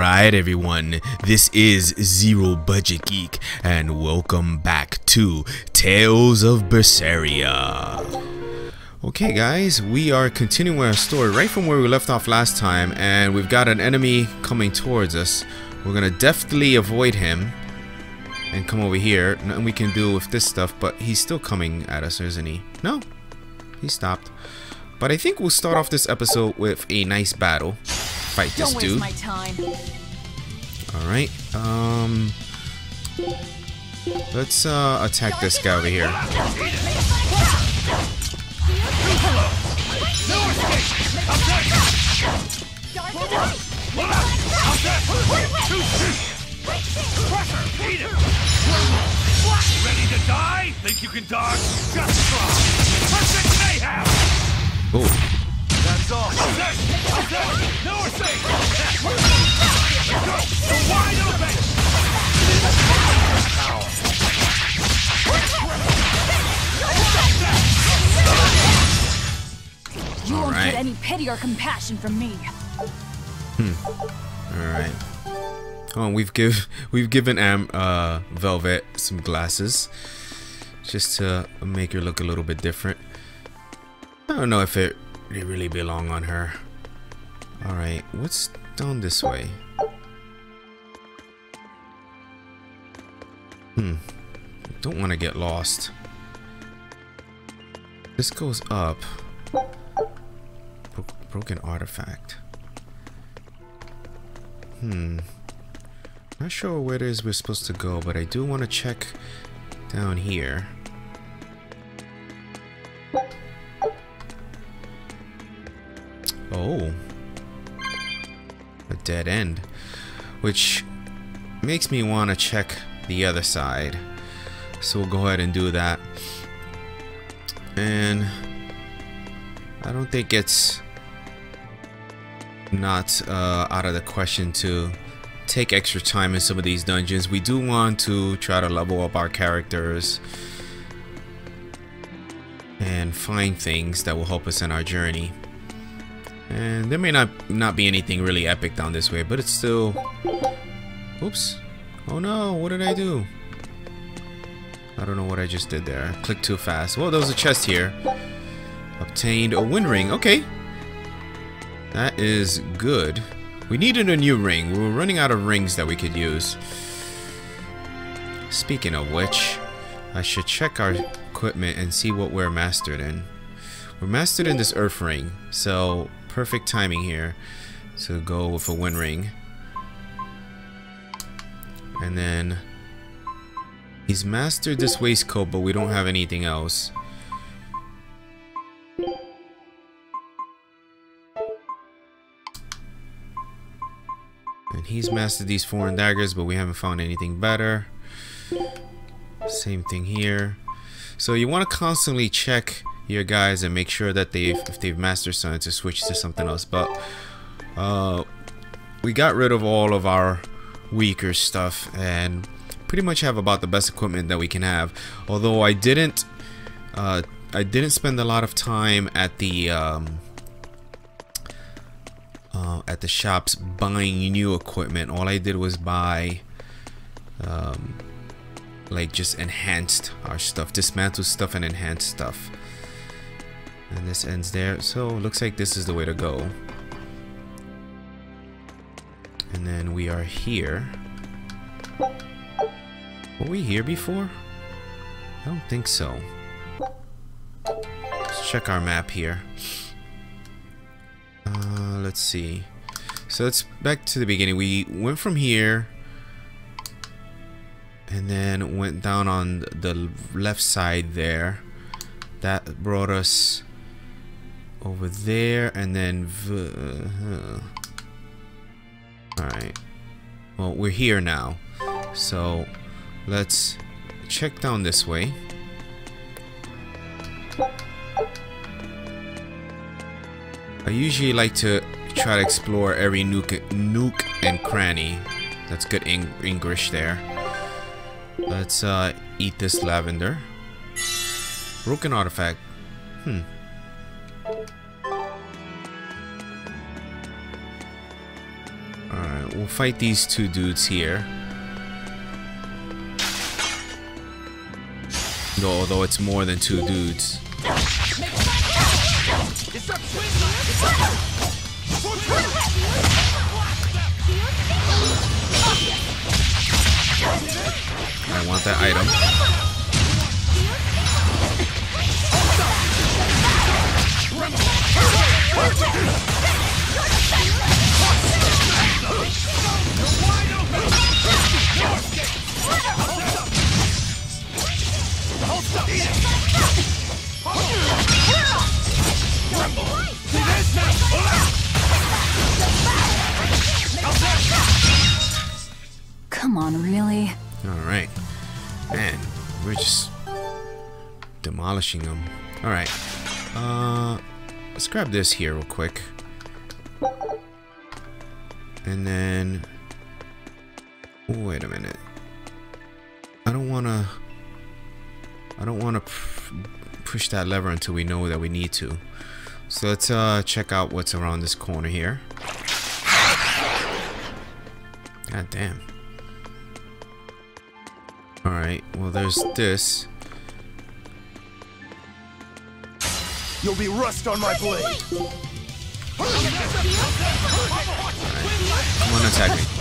Alright everyone, this is Zero Budget Geek and welcome back to Tales of Berseria. Okay guys, we are continuing our story right from where we left off last time and we've got an enemy coming towards us. We're gonna deftly avoid him and come over here. Nothing we can do with this stuff, but he's still coming at us, isn't he? No, he stopped. But I think we'll start off this episode with a nice battle. Fight this Don't dude. waste my time. Alright, um... Let's uh, attack this guy over here. Ready to die? Think you can dodge? Just try. Any pity or compassion from me. Hmm. alright. Oh, we've give we've given Am uh Velvet some glasses just to make her look a little bit different. I don't know if it they really belong on her. Alright, what's down this way? Hmm. Don't want to get lost. This goes up. Bro- broken artifact. Hmm. Not sure where it is we're supposed to go, but I do want to check down here. Oh. A dead end. Which makes me want to check the other side. So we'll go ahead and do that. And I don't think it's not uh, out of the question to take extra time in some of these dungeons. We do want to try to level up our characters and find things that will help us in our journey. And there may not not be anything really epic down this way, but it's still. Oops! Oh no! What did I do? I don't know what I just did there. I clicked too fast. Well, there was a chest here. Obtained a wind ring. Okay. That is good. We needed a new ring. We were running out of rings that we could use. Speaking of which, I should check our equipment and see what we're mastered in. We're mastered in this earth ring, so perfect timing here to go with a wind ring. And then he's mastered this waistcoat, but we don't have anything else. He's mastered these foreign daggers, but we haven't found anything better. Same thing here. So you want to constantly check your guys and make sure that they've if they've mastered something to switch to something else. But uh, we got rid of all of our weaker stuff and pretty much have about the best equipment that we can have. Although I didn't, uh, I didn't spend a lot of time at the um, uh, at the shops buying new equipment. All I did was buy um, like just enhanced our stuff, dismantle stuff and enhance stuff. And this ends there. So looks like this is the way to go. And then we are here. Were we here before? I don't think so. Let's check our map here. Let's see. So let's back to the beginning. We went from here and then went down on the left side there. That brought us over there and then uh, Alright. Well, we're here now. So let's check down this way. I usually like to try to explore every nook, nook and cranny. That's good Eng English there. Let's uh, eat this lavender. Broken artifact. Hmm. Alright, we'll fight these two dudes here. Although it's more than two dudes. Want that item. Demolishing them. Alright. Uh, let's grab this here real quick. And then... Wait a minute. I don't want to... I don't want to push that lever until we know that we need to. So let's uh, check out what's around this corner here. God damn. Alright, well there's this. You'll be rust on my blade. Come on, attack me.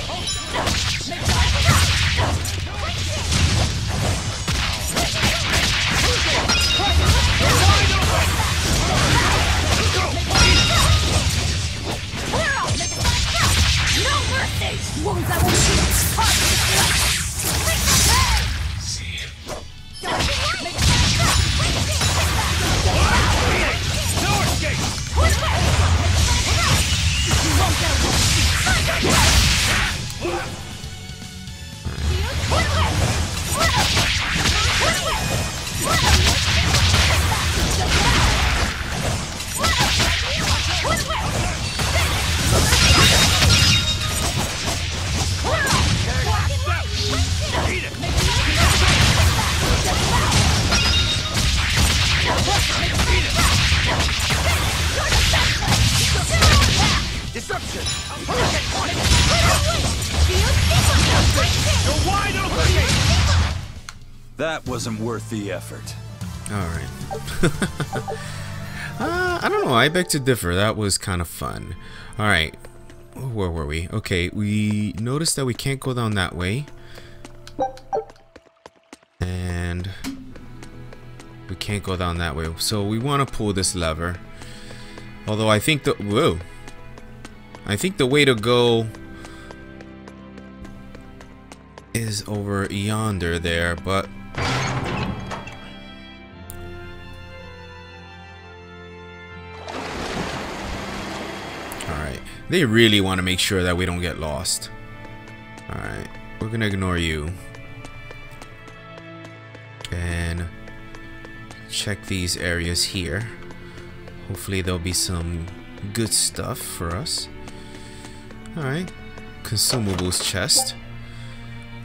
Deception! You're wide open! That wasn't worth the effort. Alright. uh, I don't know, I beg to differ. That was kind of fun. Alright. Where were we? Okay, we noticed that we can't go down that way. And we can't go down that way. So we want to pull this lever. Although I think the whoa. I think the way to go is over yonder there, but Alright. They really want to make sure that we don't get lost. Alright. We're gonna ignore you. And check these areas here. Hopefully there'll be some good stuff for us. Alright. Consumables chest.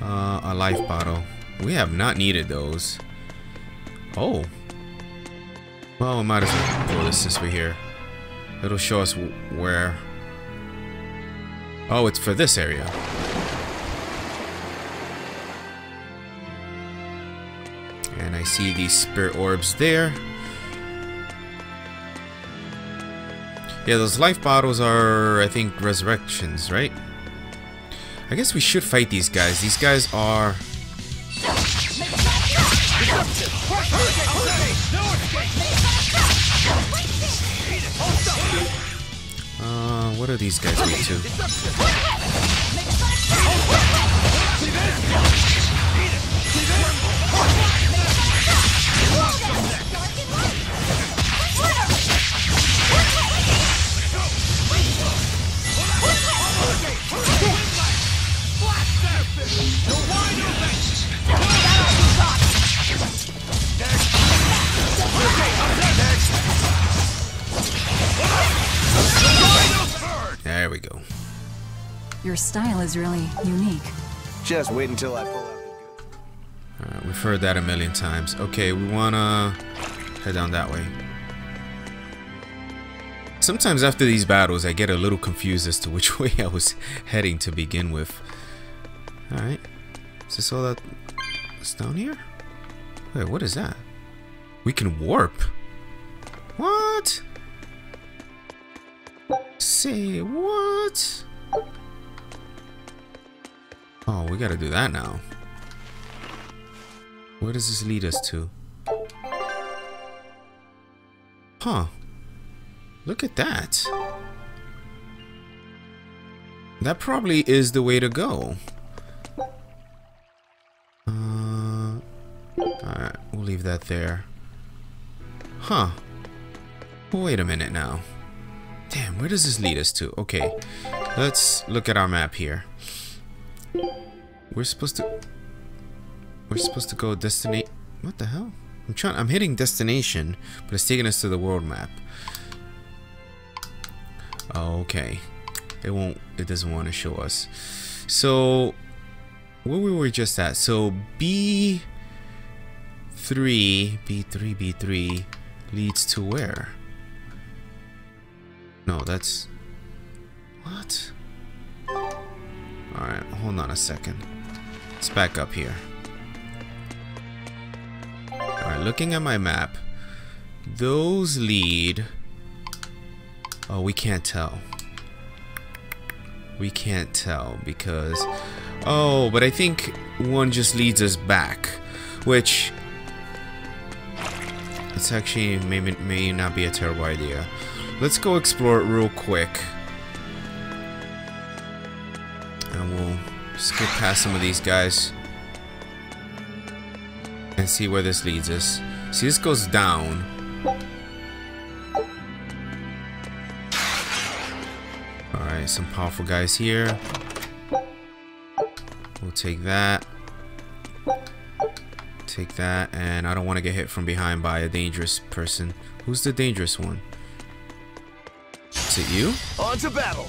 Uh, a life bottle. We have not needed those. Oh. Well, we might as well pull this since we're here. It'll show us where. Oh, it's for this area. And I see these spirit orbs there. Yeah, those life bottles are, I think, resurrections, right? I guess we should fight these guys. These guys are... Uh, what are these guys weak to? Is really unique. Just wait until I pull out the Alright, we've heard that a million times. Okay, we wanna head down that way. Sometimes after these battles, I get a little confused as to which way I was heading to begin with. Alright. Is this all that's down here? Wait, what is that? We can warp. What? Say what? Oh, we gotta do that now. Where does this lead us to? Huh. Look at that. That probably is the way to go. Uh, Alright, we'll leave that there. Huh. Wait a minute now. Damn, where does this lead us to? Okay, let's look at our map here. We're supposed to... We're supposed to go destinate... What the hell? I'm trying... I'm hitting destination, but it's taking us to the world map. Okay. It won't... It doesn't want to show us. So... Where we were just at. So, B... 3... B3, B3 leads to where? No, that's... What? Alright, hold on a second. Let's back up here. Alright, looking at my map, those lead... Oh, we can't tell. We can't tell because... Oh, but I think one just leads us back, which... It's actually may, may not be a terrible idea. Let's go explore it real quick. Skip past some of these guys. And see where this leads us. See, this goes down. Alright, some powerful guys here. We'll take that. Take that, and I don't want to get hit from behind by a dangerous person. Who's the dangerous one? Is it you? On to battle.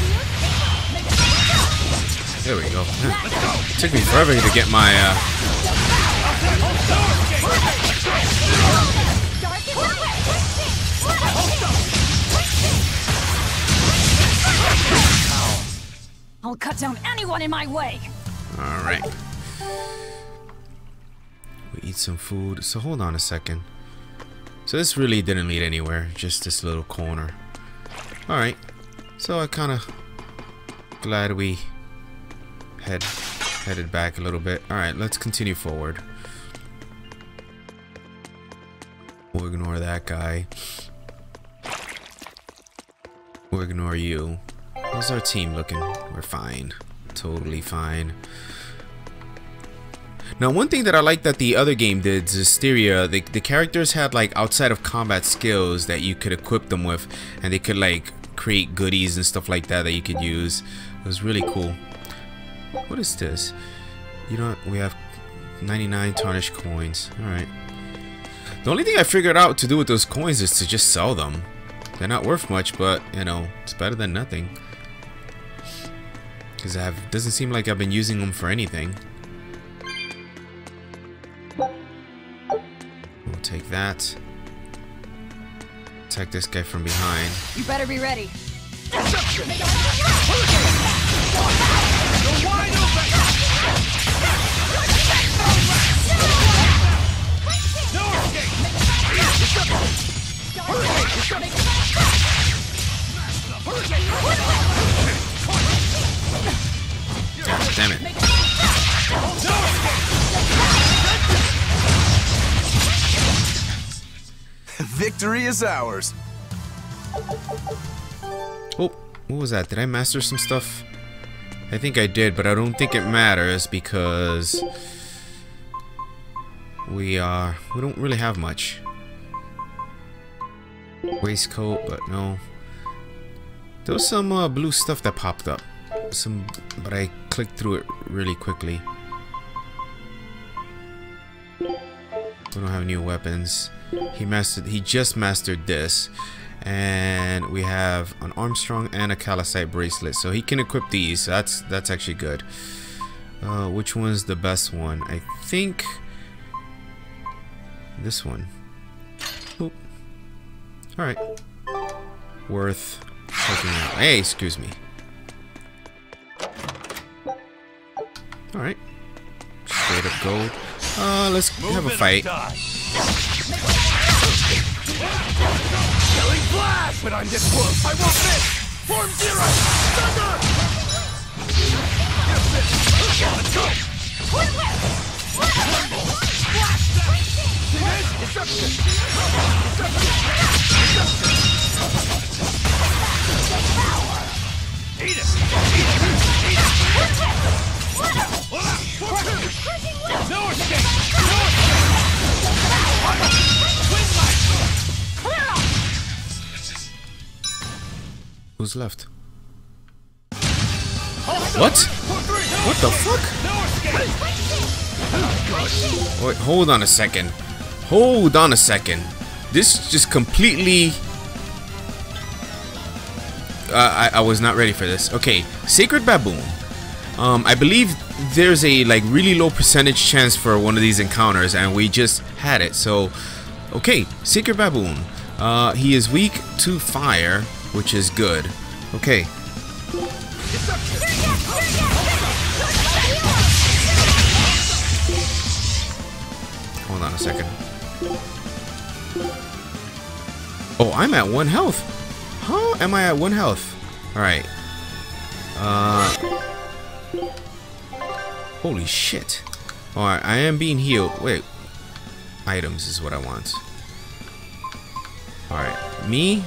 we go. It Took me forever to get my uh, I'll cut down anyone in my way. Alright. We eat some food. So hold on a second. So this really didn't lead anywhere. Just this little corner. Alright. So I kind of glad we head headed back a little bit. Alright, let's continue forward. We'll ignore that guy. We'll ignore you. How's our team looking? We're fine. Totally fine. Now, one thing that I like that the other game did, Zestiria, the, the characters had like outside of combat skills that you could equip them with, and they could like create goodies and stuff like that that you could use. It was really cool. What is this? You know, we have 99 tarnished coins. Alright. The only thing I figured out to do with those coins is to just sell them. They're not worth much, but, you know, it's better than nothing. Because I have doesn't seem like I've been using them for anything. We'll take that. Attack this guy from behind. You better be ready. Damn it. Victory is ours. Oh, what was that? Did I master some stuff? I think I did, but I don't think it matters because we are we don't really have much. Waistcoat, but no. There was some uh, blue stuff that popped up. Some, but I clicked through it really quickly. We don't have new weapons. He mastered. He just mastered this, and we have an Armstrong and a Calcite bracelet. So he can equip these. So that's that's actually good. Uh, which one's the best one? I think this one. Oop. All right. Worth checking out. Hey, excuse me. All right. Straight up gold. Uh, let's Move have a fight. Killing flash! But I'm this close. I won't miss! Form zero! Thunder! Let's go! See this? Destruction! Destruction! Who's left? What? What the fuck? Wait, hold on a second. Hold on a second. This just completely. Uh, I, I was not ready for this. Okay, Sacred Baboon. Um, I believe there's a like really low percentage chance for one of these encounters, and we just had it. So, okay, Sacred Baboon. Uh, he is weak to fire, which is good. Okay, hold on a second. Oh, I'm at one health. Huh? Am I at one health? All right. Uh. Holy shit. Alright, I am being healed. Wait. Items is what I want. Alright, me?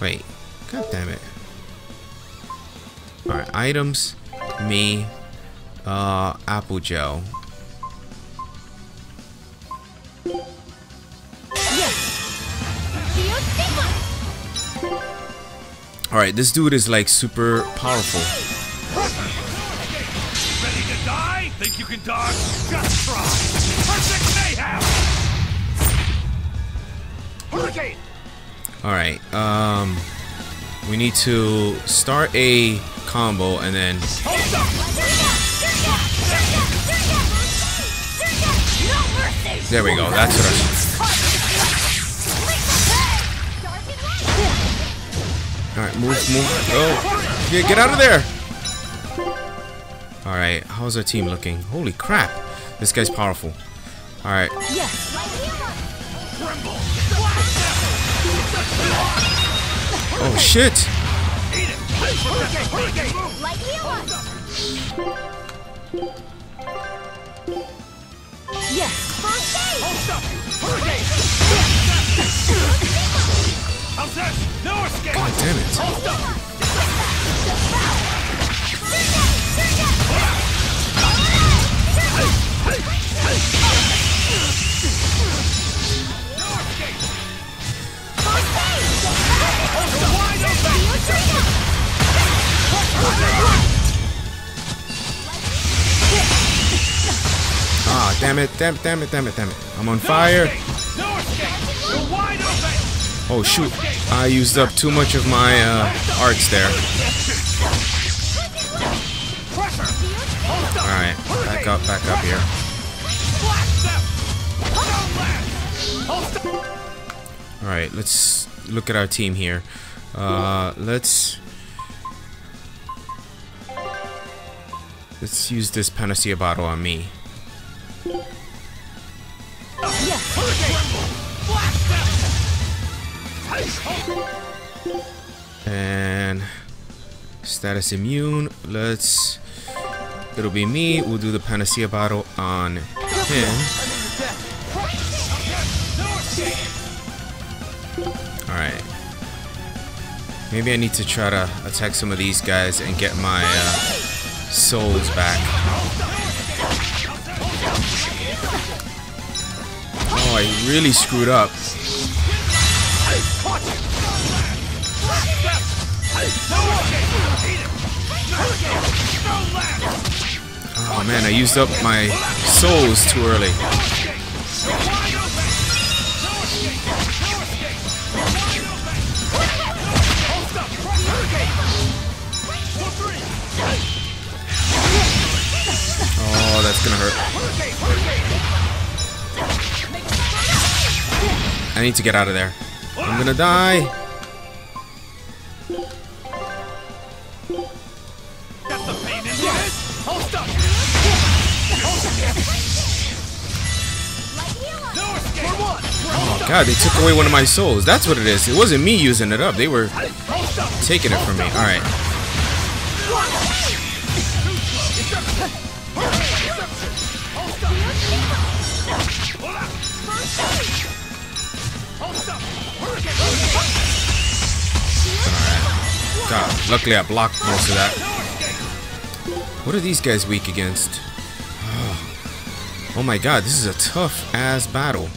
Wait. God damn it. Alright, items. Me. Uh, apple gel. Alright, this dude is like super powerful. Ready to die? Think you can dodge? Just try! Perfect mayhem! Hurricane! Alright, um we need to start a combo and then there we go, that's what I Alright, move, move. Oh get, get out of there! Alright, how's our team looking? Holy crap! This guy's powerful. Alright. Oh shit! Escape! God damn it. You're wide open! Ah, damn it, damn, damn it, damn it, damn it. I'm on fire. Oh shoot, I used up too much of my uh, arts there. Alright, back up, back up here. Alright, let's look at our team here. Uh, let's... Let's use this Panacea bottle on me. And... Status immune. Let's... It'll be me. We'll do the Panacea bottle on him. Maybe I need to try to attack some of these guys and get my uh, souls back. Oh, I really screwed up. Oh man, I used up my souls too early. Gonna hurt. I need to get out of there. I'm gonna die. Oh god, they took away one of my souls. That's what it is. It wasn't me using it up. They were taking it from me. Alright. God, luckily I blocked most of that. What are these guys weak against? Oh my god, this is a tough ass battle.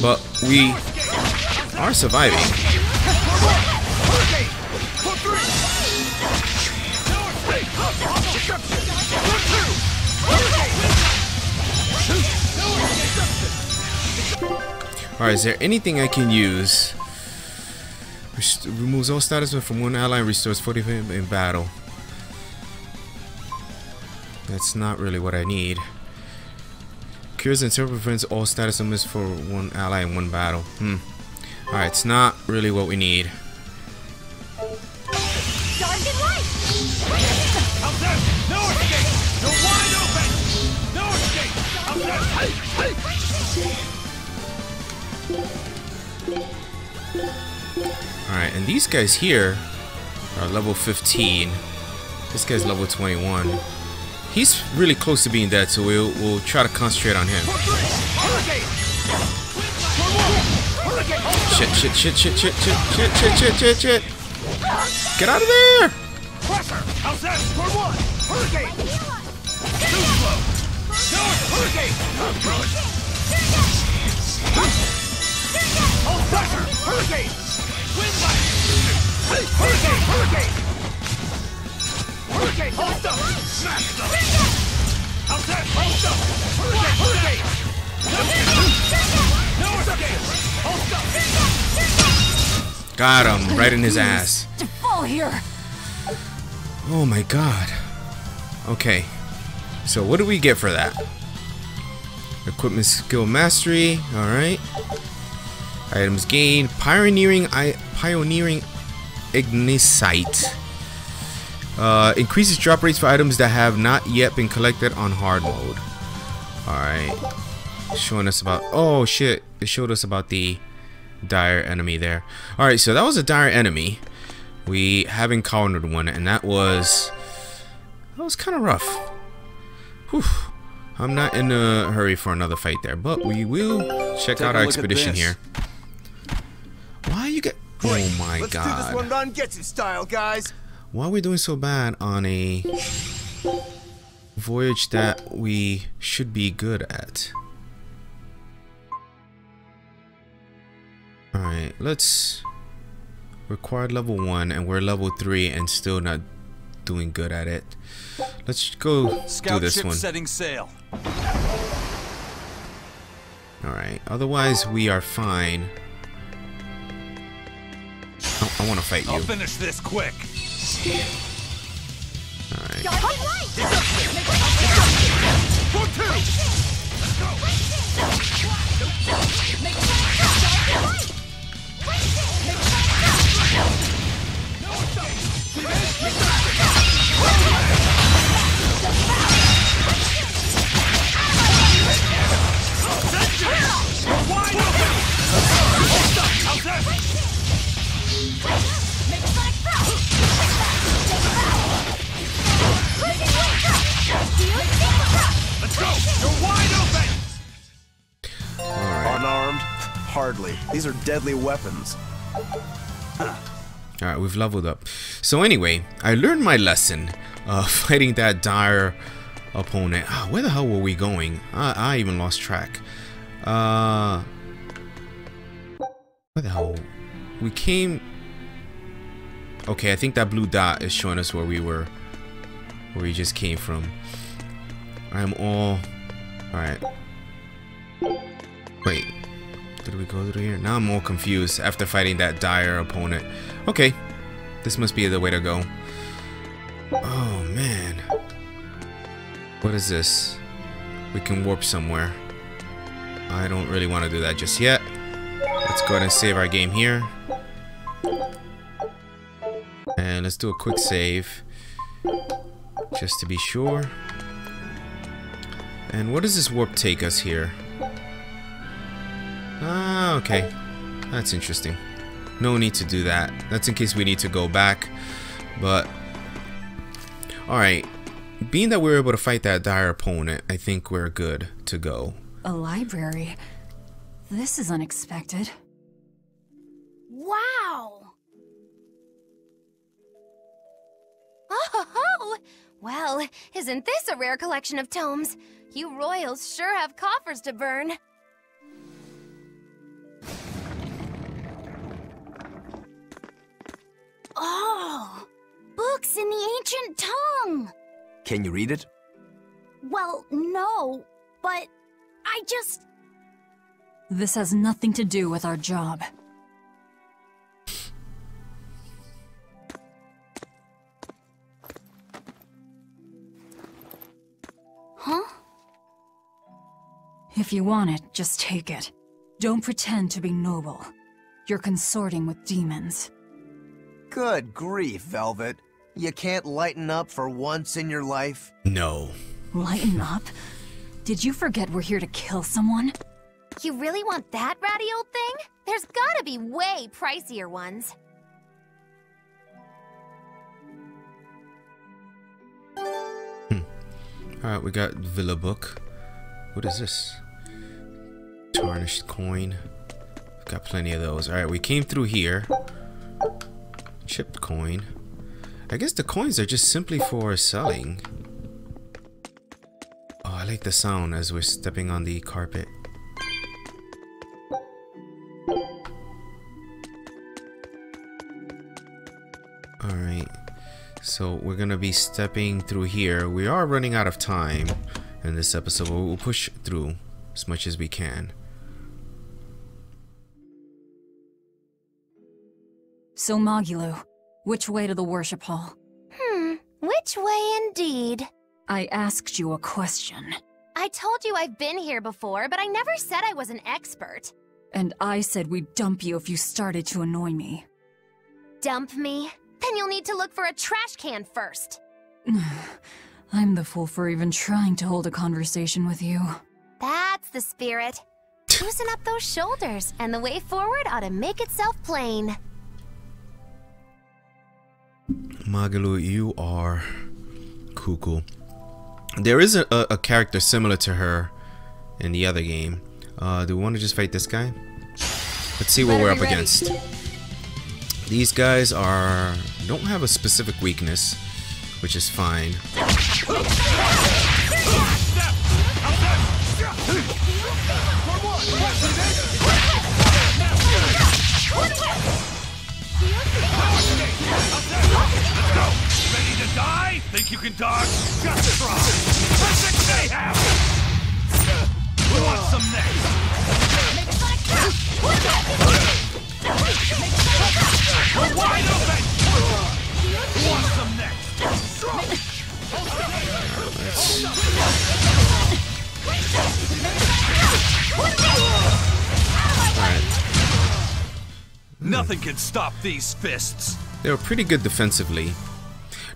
But we are surviving. Alright, is there anything I can use? Rest removes all status from one ally and restores 40 in, battle. That's not really what I need. Cures and temper prevents all status elements for one ally in one battle. Hmm. Alright, it's not really what we need. Alright, and these guys here are level 15. This guy's level 21. He's really close to being dead, so we'll, we'll try to concentrate on him. Shit, shit, shit, shit, shit, shit, shit, shit, shit, shit, shit. Get out of there! Hurricane. Wind blast. Hurricane. Hurricane. Hurricane. Hold up. Smash them. How's that? Hold up. Hurricane. Hurricane. No escape. Hold up. Got him, right in his ass. To fall here! Oh my god. Okay. So what do we get for that? Equipment skill mastery. Alright. Items gained. Pioneering I pioneering ignisite. Uh, increases drop rates for items that have not yet been collected on hard mode. Alright. Showing us about oh shit. It showed us about the dire enemy there. Alright, so that was a dire enemy we have encountered one and that was that was kind of rough Whew. I'm not in a hurry for another fight there but we will check Take out our expedition here why you get oh my Let's do this one god run Getsu style, guys. why are we doing so bad on a voyage that we should be good at Alright, let's required level 1 and we're level 3 and still not doing good at it. Let's go do Scout this ship one. setting sail. Alright, otherwise we are fine. I want to fight you. I'll you. finish this quick. Alright. Dark and light! For two. Wide open. How's that? These are deadly weapons. Alright, we've leveled up. So anyway, I learned my lesson of fighting that dire opponent. Ah, where the hell were we going? I, I even lost track. Uh, where the hell? We came... Okay, I think that blue dot is showing us where we were, where we just came from. I'm all, all right. Wait, did we go through here? Now I'm all confused after fighting that dire opponent. Okay, this must be the way to go. Oh man, what is this? We can warp somewhere. I don't really want to do that just yet. Let's go ahead and save our game here. And let's do a quick save. Just to be sure. And what does this warp take us here? Ah, okay. That's interesting. No need to do that. That's in case we need to go back. But, alright. Being that we were able to fight that dire opponent, I think we're good to go. A library? This is unexpected. Wow! Oh, ho! well, isn't this a rare collection of tomes? You royals sure have coffers to burn. Oh, books in the ancient tongue. Can you read it? Well, no, but I just. This has nothing to do with our job. Huh? If you want it, just take it. Don't pretend to be noble. You're consorting with demons. Good grief, Velvet. You can't lighten up for once in your life? No. Lighten up? Did you forget we're here to kill someone? You really want that ratty old thing? There's gotta be way pricier ones. Hmm. Alright, we got Villa Book. What is this? Tarnished coin. Got plenty of those. Alright, we came through here. Chipped coin. I guess the coins are just simply for selling. Oh, I like the sound as we're stepping on the carpet. Alright. So we're gonna be stepping through here. We are running out of time in this episode, but we'll push through as much as we can. So, Magilou, which way to the worship hall? Hmm, which way indeed? I asked you a question, I told you I've been here before, but I never said I was an expert. and I said we'd dump you if you started to annoy me. Dump me? Then you'll need to look for a trash can first. I'm the fool for even trying to hold a conversation with you. That's the spirit. Loosen up those shoulders, and the way forward ought to make itself plain. Magilou, you are cuckoo. There is a, a, character similar to her in the other game. Uh, do we want to just fight this guy? Let's see what Better we're up ready. against. These guys are don't have a specific weakness, which is fine. Think you can dodge? Just try. Perfect mayhem! Who wants some next? We're wide open! Who wants some next? Alright. Nothing can stop these fists. They were pretty good defensively.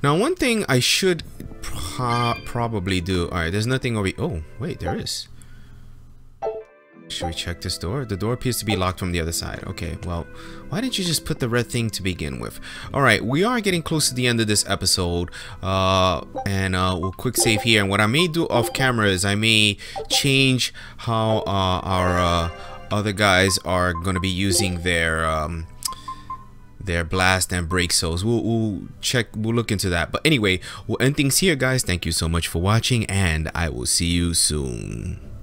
Now, one thing I should pro probably do. Alright, there's nothing over. Oh, wait, there is. Should we check this door? The door appears to be locked from the other side. Okay, well, why didn't you just put the red thing to begin with? Alright, we are getting close to the end of this episode. Uh, and uh, we'll quick save here. And what I may do off camera is I may change how uh, our uh, other guys are going to be using their. Um, their blast and break souls. We'll, we'll check, we'll look into that. But anyway, we'll end things here, guys. Thank you so much for watching, and I will see you soon.